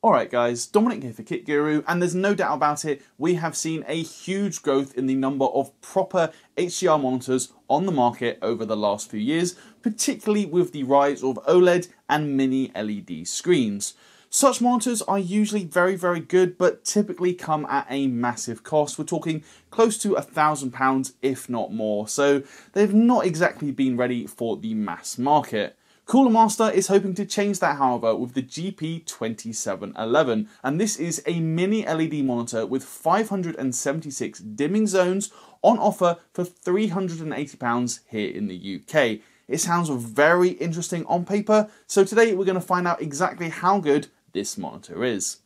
Alright guys, Dominic here for KitGuru, and there's no doubt about it, we have seen a huge growth in the number of proper HDR monitors on the market over the last few years, particularly with the rise of OLED and mini LED screens. Such monitors are usually very, very good, but typically come at a massive cost. We're talking close to a thousand pounds, if not more, so they've not exactly been ready for the mass market. Cooler Master is hoping to change that, however, with the GP2711, and this is a mini LED monitor with 576 dimming zones on offer for £380 here in the UK. It sounds very interesting on paper, so today we're going to find out exactly how good this monitor is.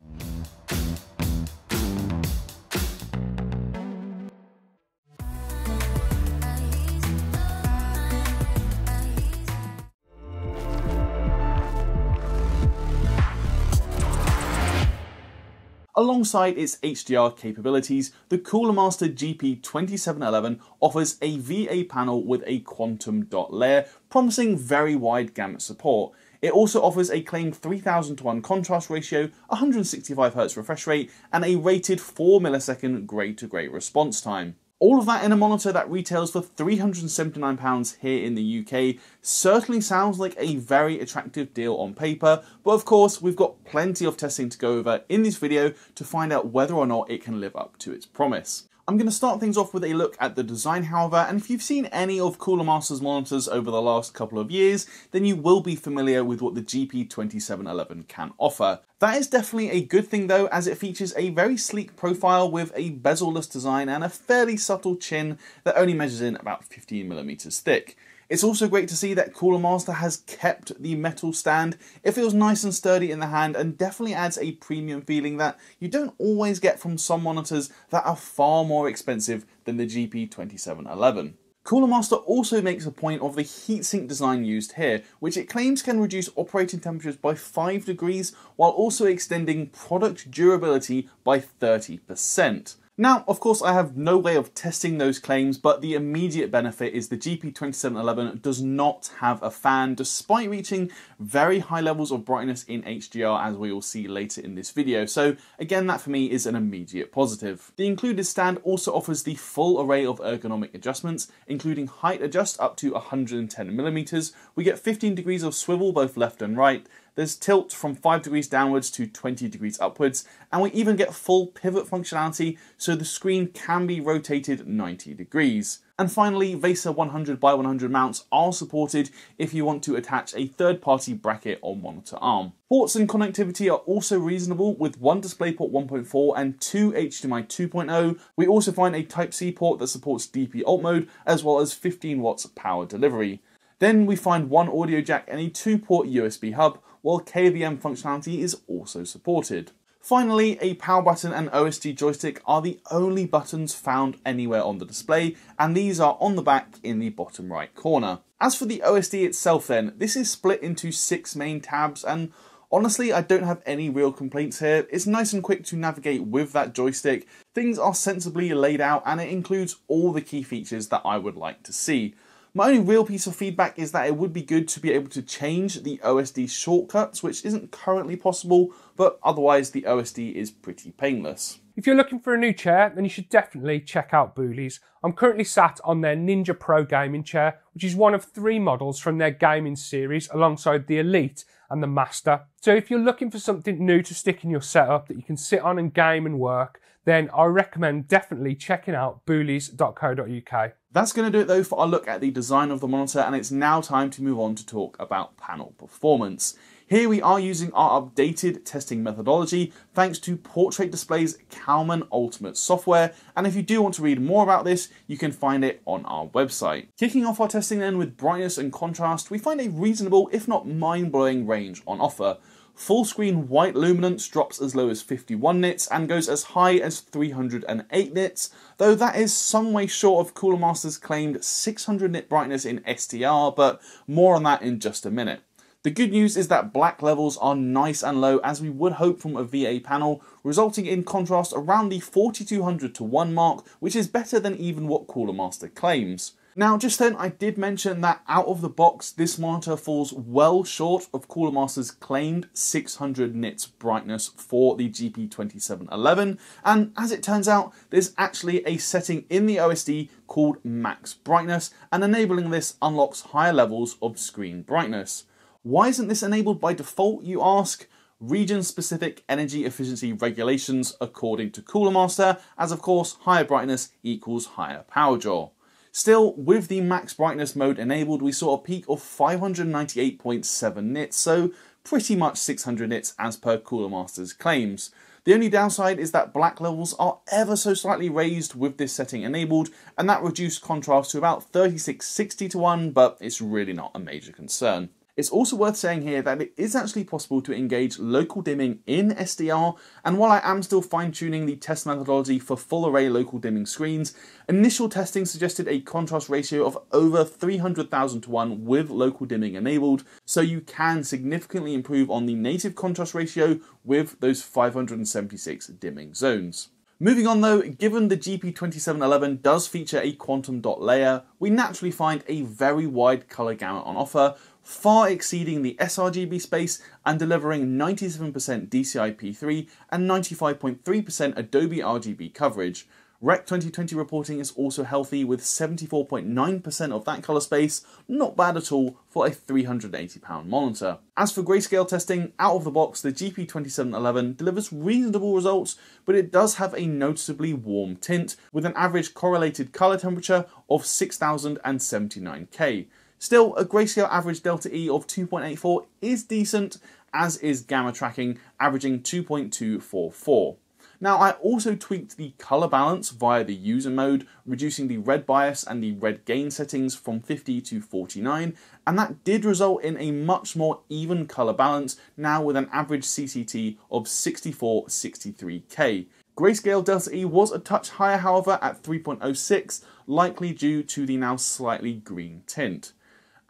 Alongside its HDR capabilities, the Cooler Master GP2711 offers a VA panel with a quantum dot layer, promising very wide gamut support. It also offers a claimed 3000 to 1 contrast ratio, 165Hz refresh rate, and a rated 4 millisecond grey to grey response time. All of that in a monitor that retails for £379 here in the UK certainly sounds like a very attractive deal on paper, but of course we've got plenty of testing to go over in this video to find out whether or not it can live up to its promise. I'm going to start things off with a look at the design however, and if you've seen any of Cooler Master's monitors over the last couple of years, then you will be familiar with what the GP2711 can offer. That is definitely a good thing though, as it features a very sleek profile with a bezel-less design and a fairly subtle chin that only measures in about 15mm thick. It's also great to see that Cooler Master has kept the metal stand. It feels nice and sturdy in the hand and definitely adds a premium feeling that you don't always get from some monitors that are far more expensive than the GP2711. Cooler Master also makes a point of the heatsink design used here, which it claims can reduce operating temperatures by 5 degrees while also extending product durability by 30%. Now, of course, I have no way of testing those claims, but the immediate benefit is the GP2711 does not have a fan, despite reaching very high levels of brightness in HDR, as we will see later in this video. So again, that for me is an immediate positive. The included stand also offers the full array of ergonomic adjustments, including height adjust up to 110 millimeters. We get 15 degrees of swivel both left and right, there's tilt from 5 degrees downwards to 20 degrees upwards, and we even get full pivot functionality so the screen can be rotated 90 degrees. And finally, VESA 100 by 100 mounts are supported if you want to attach a third-party bracket or monitor arm. Ports and connectivity are also reasonable with one DisplayPort 1.4 and two HDMI 2.0. We also find a Type-C port that supports DP alt mode as well as 15 watts power delivery. Then we find one audio jack and a two port USB hub, while KVM functionality is also supported. Finally, a power button and OSD joystick are the only buttons found anywhere on the display, and these are on the back in the bottom right corner. As for the OSD itself then, this is split into six main tabs and Honestly, I don't have any real complaints here. It's nice and quick to navigate with that joystick. Things are sensibly laid out and it includes all the key features that I would like to see. My only real piece of feedback is that it would be good to be able to change the OSD shortcuts, which isn't currently possible, but otherwise the OSD is pretty painless. If you're looking for a new chair, then you should definitely check out Boulies. I'm currently sat on their Ninja Pro gaming chair, which is one of three models from their gaming series alongside the Elite and the Master. So if you're looking for something new to stick in your setup that you can sit on and game and work, then I recommend definitely checking out boulies.co.uk. That's going to do it though for our look at the design of the monitor and it's now time to move on to talk about panel performance. Here we are using our updated testing methodology thanks to Portrait Display's Calman Ultimate software and if you do want to read more about this you can find it on our website. Kicking off our testing then with brightness and contrast we find a reasonable if not mind-blowing range on offer. Full screen white luminance drops as low as 51 nits and goes as high as 308 nits, though that is some way short of Cooler Master's claimed 600 nit brightness in SDR, but more on that in just a minute. The good news is that black levels are nice and low as we would hope from a VA panel, resulting in contrast around the 4200 to 1 mark, which is better than even what Cooler Master claims. Now, just then, I did mention that out of the box, this monitor falls well short of Cooler Master's claimed 600 nits brightness for the GP2711, and as it turns out, there's actually a setting in the OSD called Max Brightness, and enabling this unlocks higher levels of screen brightness. Why isn't this enabled by default, you ask? region specific energy efficiency regulations according to Cooler Master, as of course higher brightness equals higher power draw. Still, with the max brightness mode enabled, we saw a peak of 598.7 nits, so pretty much 600 nits as per Cooler Master's claims. The only downside is that black levels are ever so slightly raised with this setting enabled, and that reduced contrast to about 3660 to 1, but it's really not a major concern. It's also worth saying here that it is actually possible to engage local dimming in SDR, and while I am still fine tuning the test methodology for full array local dimming screens, initial testing suggested a contrast ratio of over 300,000 to 1 with local dimming enabled, so you can significantly improve on the native contrast ratio with those 576 dimming zones. Moving on though, given the GP2711 does feature a quantum dot layer, we naturally find a very wide colour gamut on offer, far exceeding the sRGB space and delivering 97% DCI-P3 and 95.3% Adobe RGB coverage. Rec 2020 reporting is also healthy with 74.9% of that colour space, not bad at all for a £380 monitor. As for grayscale testing, out of the box the GP2711 delivers reasonable results, but it does have a noticeably warm tint with an average correlated colour temperature of 6079K. Still, a grayscale average delta E of 2.84 is decent, as is gamma tracking, averaging 2.244. Now, I also tweaked the color balance via the user mode, reducing the red bias and the red gain settings from 50 to 49, and that did result in a much more even color balance, now with an average CCT of 6463K. Grayscale Delta E was a touch higher, however, at 3.06, likely due to the now slightly green tint.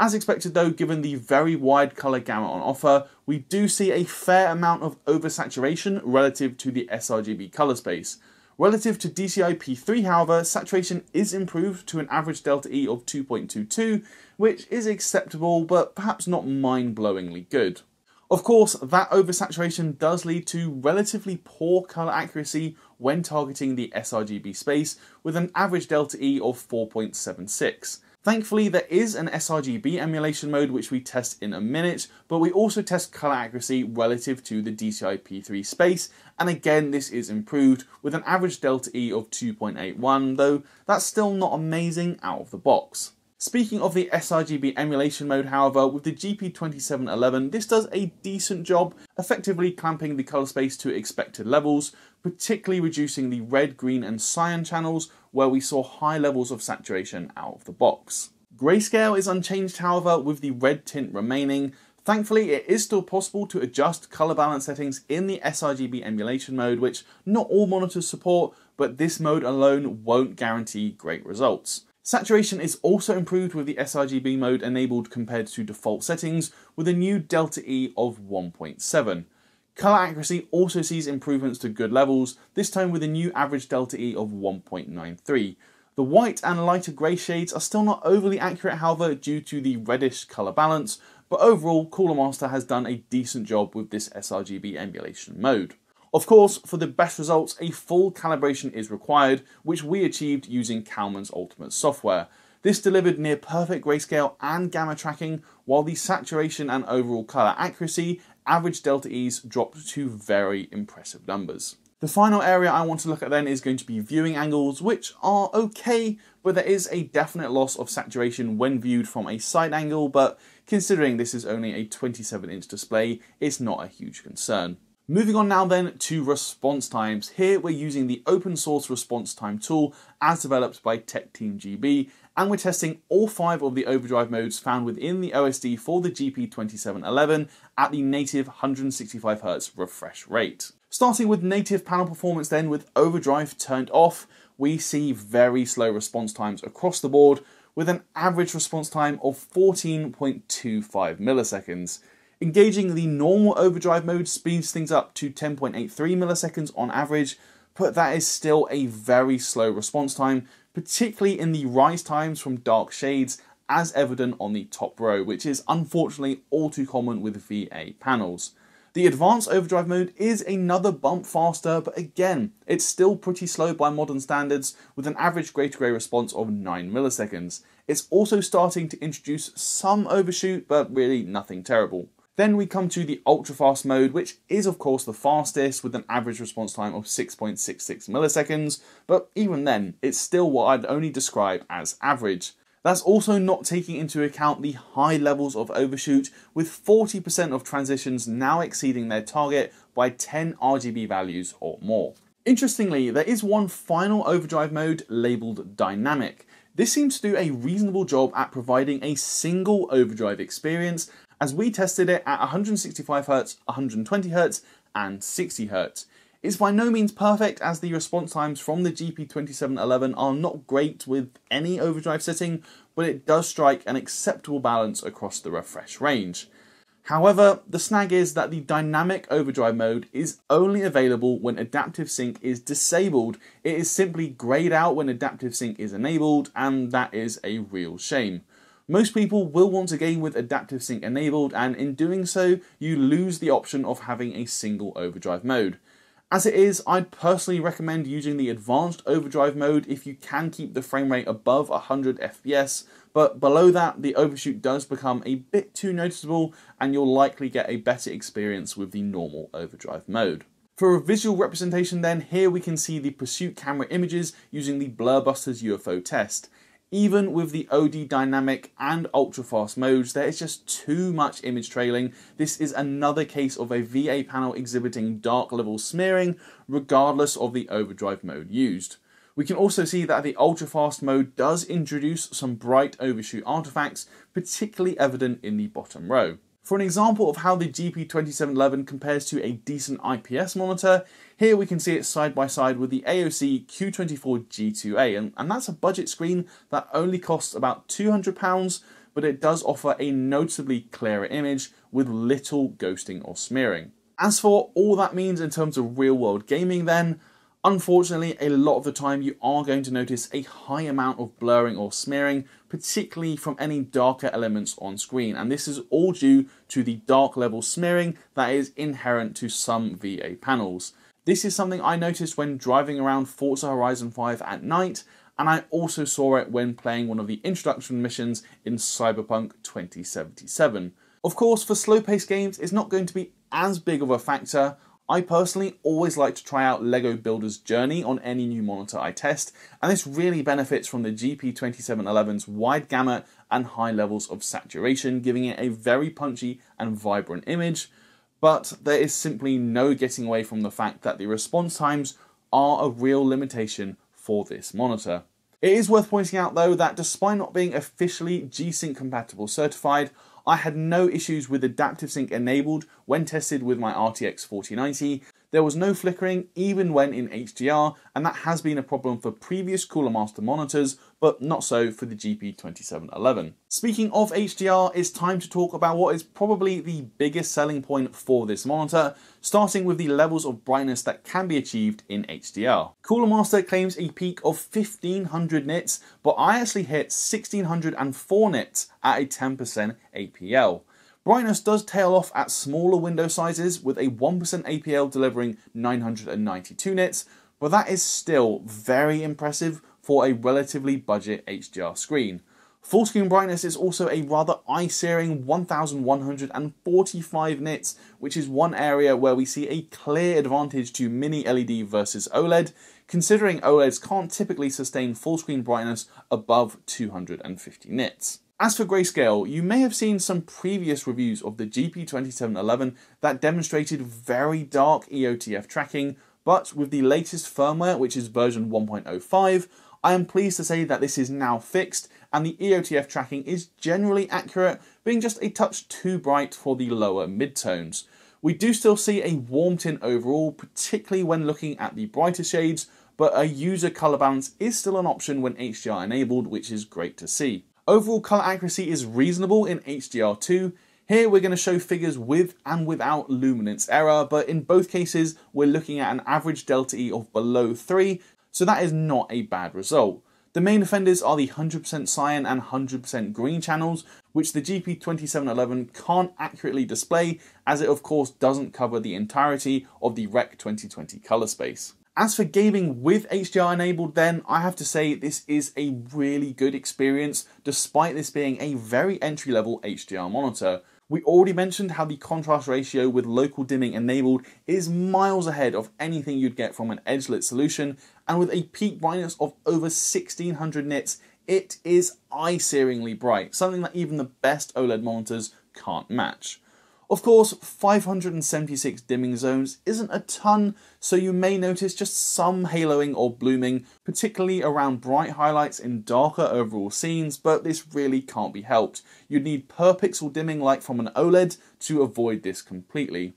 As expected though, given the very wide colour gamut on offer, we do see a fair amount of oversaturation relative to the sRGB colour space. Relative to DCI P3 however, saturation is improved to an average delta E of 2.22, which is acceptable but perhaps not mind-blowingly good. Of course, that oversaturation does lead to relatively poor colour accuracy when targeting the sRGB space, with an average delta E of 4.76. Thankfully, there is an sRGB emulation mode which we test in a minute, but we also test color accuracy relative to the DCI P3 space, and again this is improved with an average delta E of 2.81, though that's still not amazing out of the box. Speaking of the sRGB emulation mode, however, with the GP2711, this does a decent job, effectively clamping the colour space to expected levels, particularly reducing the red, green and cyan channels, where we saw high levels of saturation out of the box. Grayscale is unchanged, however, with the red tint remaining. Thankfully, it is still possible to adjust colour balance settings in the sRGB emulation mode, which not all monitors support, but this mode alone won't guarantee great results. Saturation is also improved with the sRGB mode enabled compared to default settings with a new delta E of 1.7. Color accuracy also sees improvements to good levels, this time with a new average delta E of 1.93. The white and lighter grey shades are still not overly accurate however due to the reddish colour balance, but overall Cooler Master has done a decent job with this sRGB emulation mode. Of course, for the best results, a full calibration is required, which we achieved using Calman's Ultimate software. This delivered near perfect grayscale and gamma tracking, while the saturation and overall colour accuracy, average delta E's dropped to very impressive numbers. The final area I want to look at then is going to be viewing angles, which are okay, but there is a definite loss of saturation when viewed from a side angle, but considering this is only a 27 inch display, it's not a huge concern. Moving on now then to response times. Here we're using the open source response time tool as developed by Tech Team GB and we're testing all five of the overdrive modes found within the OSD for the GP2711 at the native 165Hz refresh rate. Starting with native panel performance then with overdrive turned off, we see very slow response times across the board with an average response time of 14.25 milliseconds. Engaging the normal overdrive mode speeds things up to 10.83 milliseconds on average, but that is still a very slow response time particularly in the rise times from dark shades as evident on the top row, which is unfortunately all too common with VA panels. The advanced overdrive mode is another bump faster, but again, it's still pretty slow by modern standards with an average grey to grey response of 9 milliseconds. It's also starting to introduce some overshoot, but really nothing terrible. Then we come to the ultra fast mode, which is of course the fastest with an average response time of 6.66 milliseconds, but even then, it's still what I'd only describe as average. That's also not taking into account the high levels of overshoot, with 40% of transitions now exceeding their target by 10 RGB values or more. Interestingly, there is one final overdrive mode labelled Dynamic. This seems to do a reasonable job at providing a single overdrive experience, as we tested it at 165Hz, 120Hz, and 60Hz. It's by no means perfect as the response times from the GP2711 are not great with any overdrive setting, but it does strike an acceptable balance across the refresh range. However, the snag is that the dynamic overdrive mode is only available when adaptive sync is disabled. It is simply grayed out when adaptive sync is enabled, and that is a real shame. Most people will want to game with adaptive sync enabled, and in doing so, you lose the option of having a single overdrive mode. As it is, I'd personally recommend using the advanced overdrive mode if you can keep the frame rate above 100 FPS, but below that, the overshoot does become a bit too noticeable and you'll likely get a better experience with the normal overdrive mode. For a visual representation then, here we can see the pursuit camera images using the Blurbusters UFO test. Even with the OD dynamic and ultra fast modes, there is just too much image trailing. This is another case of a VA panel exhibiting dark level smearing, regardless of the overdrive mode used. We can also see that the ultra fast mode does introduce some bright overshoot artifacts, particularly evident in the bottom row. For an example of how the GP2711 compares to a decent IPS monitor, here we can see it side by side with the AOC Q24 G2A, and, and that's a budget screen that only costs about £200, but it does offer a noticeably clearer image with little ghosting or smearing. As for all that means in terms of real world gaming, then, Unfortunately, a lot of the time you are going to notice a high amount of blurring or smearing, particularly from any darker elements on screen, and this is all due to the dark level smearing that is inherent to some VA panels. This is something I noticed when driving around Forza Horizon 5 at night, and I also saw it when playing one of the introduction missions in Cyberpunk 2077. Of course, for slow paced games, it's not going to be as big of a factor. I personally always like to try out LEGO Builder's Journey on any new monitor I test, and this really benefits from the GP2711's wide gamut and high levels of saturation, giving it a very punchy and vibrant image but there is simply no getting away from the fact that the response times are a real limitation for this monitor. It is worth pointing out though that despite not being officially G-Sync compatible certified, I had no issues with adaptive sync enabled when tested with my RTX 4090 there was no flickering even when in HDR, and that has been a problem for previous Cooler Master monitors, but not so for the GP2711. Speaking of HDR, it's time to talk about what is probably the biggest selling point for this monitor, starting with the levels of brightness that can be achieved in HDR. Cooler Master claims a peak of 1500 nits, but I actually hit 1604 nits at a 10% APL. Brightness does tail off at smaller window sizes, with a 1% APL delivering 992 nits, but that is still very impressive for a relatively budget HDR screen. Full screen brightness is also a rather eye-searing 1145 nits, which is one area where we see a clear advantage to mini LED versus OLED, considering OLEDs can't typically sustain full screen brightness above 250 nits. As for grayscale, you may have seen some previous reviews of the GP2711 that demonstrated very dark EOTF tracking, but with the latest firmware, which is version 1.05, I am pleased to say that this is now fixed and the EOTF tracking is generally accurate, being just a touch too bright for the lower midtones. We do still see a warm tint overall, particularly when looking at the brighter shades, but a user color balance is still an option when HDR enabled, which is great to see. Overall color accuracy is reasonable in HDR2. Here we're going to show figures with and without luminance error, but in both cases we're looking at an average delta E of below 3, so that is not a bad result. The main offenders are the 100% cyan and 100% green channels, which the GP2711 can't accurately display as it of course doesn't cover the entirety of the Rec 2020 colour space. As for gaming with HDR enabled then, I have to say this is a really good experience despite this being a very entry level HDR monitor. We already mentioned how the contrast ratio with local dimming enabled is miles ahead of anything you'd get from an edge lit solution and with a peak brightness of over 1600 nits it is eye-searingly bright, something that even the best OLED monitors can't match. Of course, 576 dimming zones isn't a ton, so you may notice just some haloing or blooming, particularly around bright highlights in darker overall scenes, but this really can't be helped. You'd need per pixel dimming like from an OLED to avoid this completely.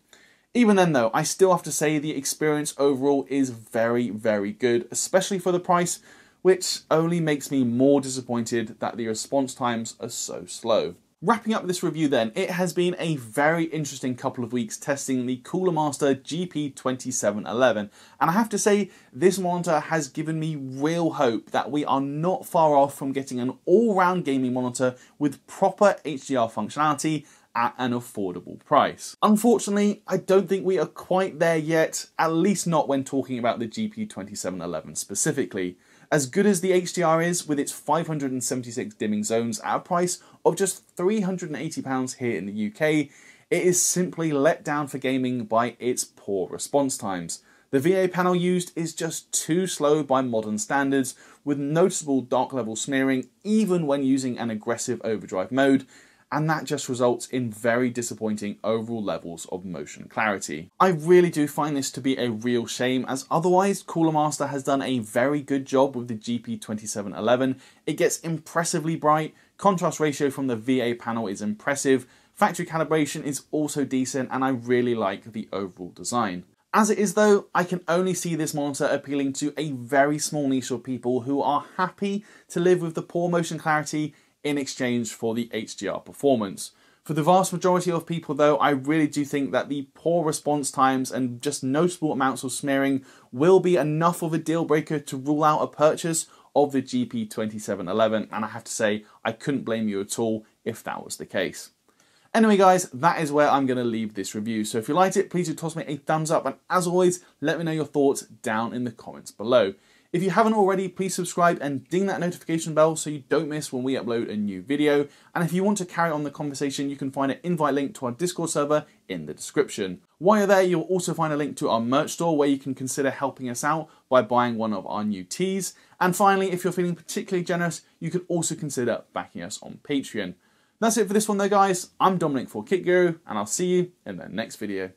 Even then though, I still have to say the experience overall is very, very good, especially for the price, which only makes me more disappointed that the response times are so slow. Wrapping up this review then, it has been a very interesting couple of weeks testing the Cooler Master GP2711 and I have to say this monitor has given me real hope that we are not far off from getting an all-round gaming monitor with proper HDR functionality at an affordable price. Unfortunately, I don't think we are quite there yet, at least not when talking about the GP2711 specifically. As good as the HDR is with its 576 dimming zones at a price of just £380 here in the UK, it is simply let down for gaming by its poor response times. The VA panel used is just too slow by modern standards, with noticeable dark level smearing even when using an aggressive overdrive mode, and that just results in very disappointing overall levels of motion clarity. I really do find this to be a real shame as otherwise Cooler Master has done a very good job with the GP2711. It gets impressively bright, contrast ratio from the VA panel is impressive, factory calibration is also decent and I really like the overall design. As it is though, I can only see this monitor appealing to a very small niche of people who are happy to live with the poor motion clarity in exchange for the HDR performance. For the vast majority of people though, I really do think that the poor response times and just notable amounts of smearing will be enough of a deal breaker to rule out a purchase of the GP2711 and I have to say I couldn't blame you at all if that was the case. Anyway guys, that is where I'm going to leave this review. So if you liked it, please do toss me a thumbs up and as always, let me know your thoughts down in the comments below. If you haven't already, please subscribe and ding that notification bell so you don't miss when we upload a new video. And if you want to carry on the conversation, you can find an invite link to our Discord server in the description. While you're there, you'll also find a link to our merch store where you can consider helping us out by buying one of our new tees. And finally, if you're feeling particularly generous, you can also consider backing us on Patreon. That's it for this one though guys, I'm Dominic for KitGuru and I'll see you in the next video.